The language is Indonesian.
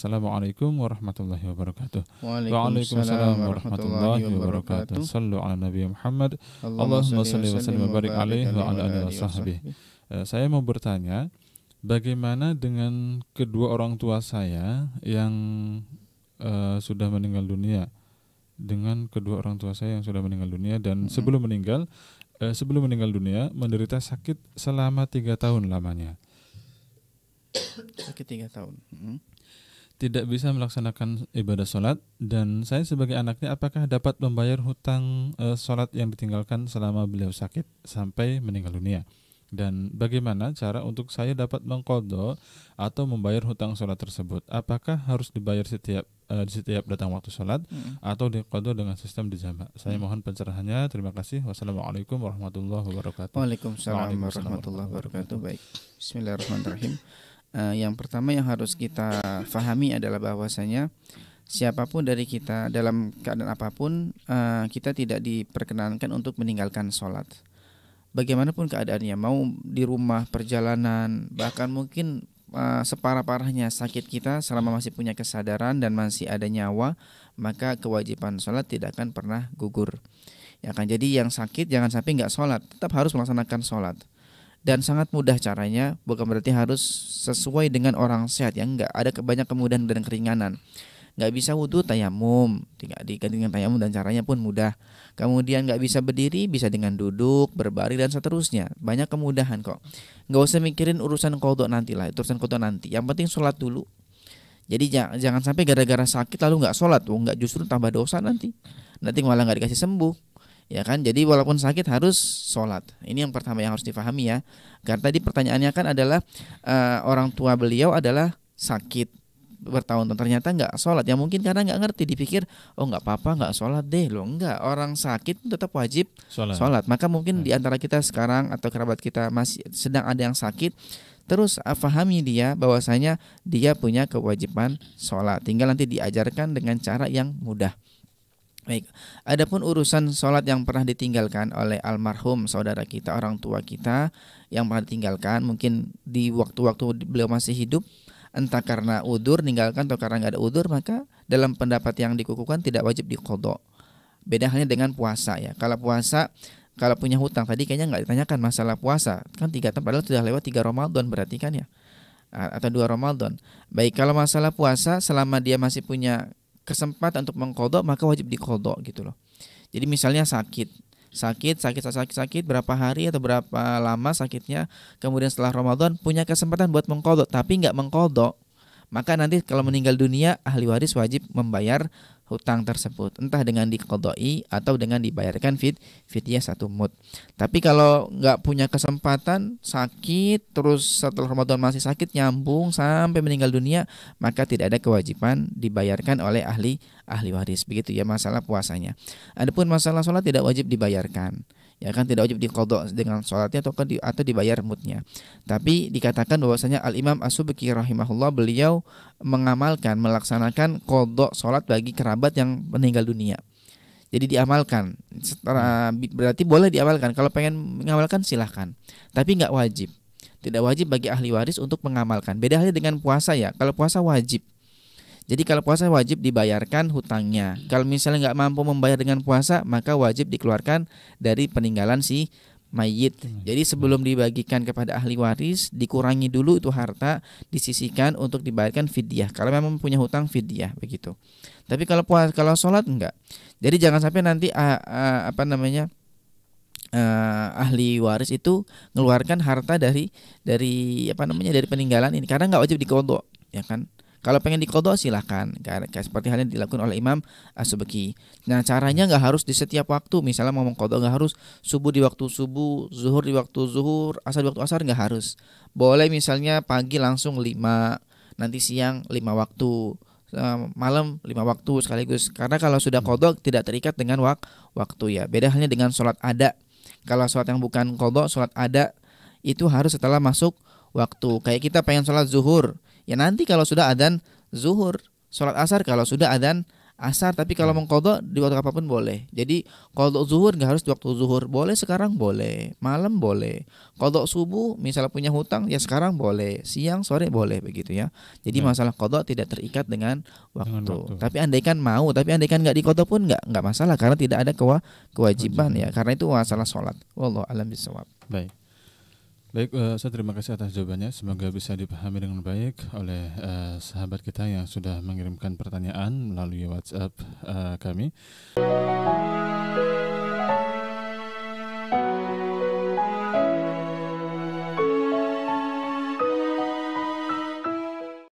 Assalamualaikum warahmatullahi wabarakatuh. Waalaikumsalam warahmatullahi wabarakatuh. Sallu ala Nabi Muhammad. Allahumma salli wa sallim wa barik alaihi wa ala alihi wa sahbihi. Eh, Saya mau bertanya, bagaimana dengan kedua orang tua saya yang eh, sudah meninggal dunia? Dengan kedua orang tua saya yang sudah meninggal dunia dan sebelum meninggal, eh, sebelum meninggal dunia menderita sakit selama tiga tahun lamanya. Sakit tiga tahun. Mm. Tidak bisa melaksanakan ibadah sholat. Dan saya sebagai anaknya apakah dapat membayar hutang eh, sholat yang ditinggalkan selama beliau sakit sampai meninggal dunia? Dan bagaimana cara untuk saya dapat mengkodo atau membayar hutang sholat tersebut? Apakah harus dibayar setiap eh, di setiap datang waktu sholat Mm. atau dikodo dengan sistem dijama saya mohon pencerahannya. Terima kasih. Wassalamualaikum warahmatullahi wabarakatuh. Waalaikumsalam Waalaikumsalam. warahmatullahi wabarakatuh. Baik. Bismillahirrahmanirrahim. Eh, yang pertama yang harus kita fahami adalah bahwasanya siapa pun dari kita dalam keadaan apa pun eh, kita tidak diperkenankan untuk meninggalkan sholat. Bagaimanapun keadaannya, mau di rumah, perjalanan, bahkan mungkin eh, separah-parahnya sakit kita selama masih punya kesadaran dan masih ada nyawa, maka kewajiban sholat tidak akan pernah gugur. Ya kan, jadi yang sakit jangan sampai nggak sholat, tetap harus melaksanakan sholat. Dan sangat mudah caranya, bukan berarti harus sesuai dengan orang sehat ya enggak. Ada banyak kemudahan dan keringanan. Nggak bisa wudhu tayamum, tidak diganti dengan tayamum dan caranya pun mudah. Kemudian nggak bisa berdiri, bisa dengan duduk, berbaring dan seterusnya. Banyak kemudahan kok. Nggak usah mikirin urusan kodok nanti lah, urusan kodok nanti. Yang penting sholat dulu. Jadi jangan, jangan sampai gara-gara sakit lalu nggak sholat, oh nggak justru tambah dosa nanti. Nanti malah nggak dikasih sembuh ya kan? Jadi walaupun sakit harus sholat. Ini yang pertama yang harus difahami ya. Karena tadi pertanyaannya kan adalah eh, orang tua beliau adalah sakit bertahun-tahun. Ternyata nggak sholat. Ya mungkin karena nggak ngerti dipikir oh nggak apa-apa nggak sholat deh. Loh nggak. Orang sakit tetap wajib sholat. sholat. Maka mungkin di antara kita sekarang atau kerabat kita masih sedang ada yang sakit terus ah, fahami dia bahwasanya dia punya kewajiban sholat. Tinggal nanti diajarkan dengan cara yang mudah Baik, adapun urusan sholat yang pernah ditinggalkan oleh almarhum saudara kita, orang tua kita yang pernah ditinggalkan, mungkin di waktu-waktu beliau masih hidup, entah karena udur ninggalkan atau karena nggak ada udur, maka dalam pendapat yang dikukuhkan tidak wajib dikodok. Beda halnya dengan puasa ya. Kalau puasa, kalau punya hutang tadi kayaknya nggak ditanyakan masalah puasa, kan tiga tahun padahal sudah lewat tiga Ramadan berarti kan ya, atau dua Ramadan. Baik, kalau masalah puasa selama dia masih punya kesempatan untuk mengkodok maka wajib dikodok gitu loh. Jadi misalnya sakit, sakit, sakit, sakit, sakit berapa hari atau berapa lama sakitnya, kemudian setelah Ramadan punya kesempatan buat mengkodok tapi nggak mengkodok, maka nanti kalau meninggal dunia ahli waris wajib membayar hutang tersebut entah dengan dikodoi atau dengan dibayarkan fit fidyah satu mut. Tapi kalau nggak punya kesempatan sakit terus setelah Ramadan masih sakit nyambung sampai meninggal dunia maka tidak ada kewajiban dibayarkan oleh ahli ahli waris begitu ya masalah puasanya. Adapun masalah sholat tidak wajib dibayarkan ya kan tidak wajib dikodok dengan sholatnya atau di, atau dibayar mutnya. Tapi dikatakan bahwasanya Al Imam As-Subki rahimahullah beliau mengamalkan melaksanakan kodok sholat bagi kerabat yang meninggal dunia. Jadi diamalkan. Setelah, berarti boleh diamalkan. Kalau pengen mengamalkan silahkan. Tapi nggak wajib. Tidak wajib bagi ahli waris untuk mengamalkan. Beda halnya dengan puasa ya. Kalau puasa wajib. Jadi kalau puasa wajib dibayarkan hutangnya. Kalau misalnya nggak mampu membayar dengan puasa, maka wajib dikeluarkan dari peninggalan si mayit. Jadi sebelum dibagikan kepada ahli waris, dikurangi dulu itu harta, disisihkan untuk dibayarkan fidyah. Kalau memang punya hutang fidyah begitu. Tapi kalau puasa, kalau sholat enggak. Jadi jangan sampai nanti ah, ah, apa namanya eh, ahli waris itu mengeluarkan harta dari dari apa namanya dari peninggalan ini karena nggak wajib dikodok, ya kan? Kalau pengen dikodok silahkan Kayak seperti halnya dilakukan oleh Imam As-Subki. Nah caranya nggak harus di setiap waktu. Misalnya mau mengkodok nggak harus Subuh di waktu subuh Zuhur di waktu zuhur Asar di waktu asar nggak harus. Boleh misalnya pagi langsung lima Nanti siang lima waktu eh, Malam lima waktu sekaligus. Karena kalau sudah kodok tidak terikat dengan wak waktu ya. Beda halnya dengan sholat ada. Kalau sholat yang bukan kodok Sholat ada itu harus setelah masuk waktu. Kayak kita pengen sholat zuhur Ya nanti kalau sudah adzan zuhur, sholat asar kalau sudah adzan asar tapi kalau Hmm. mengkodok di waktu apa pun boleh jadi kodok zuhur nggak harus di waktu zuhur boleh sekarang boleh malam boleh kodok subuh misalnya punya hutang ya sekarang boleh siang sore boleh begitu ya jadi Ya. masalah kodok tidak terikat dengan waktu. waktu. tapi andaikan mau tapi andaikan nggak dikodok pun nggak nggak masalah karena tidak ada kewa- kewajiban Kewajiban. ya karena itu masalah sholat wallahu alam bisawab Baik. Baik, eh, uh, saya terima kasih atas jawabannya. Semoga bisa dipahami dengan baik oleh uh, sahabat kita yang sudah mengirimkan pertanyaan melalui WhatsApp uh, kami.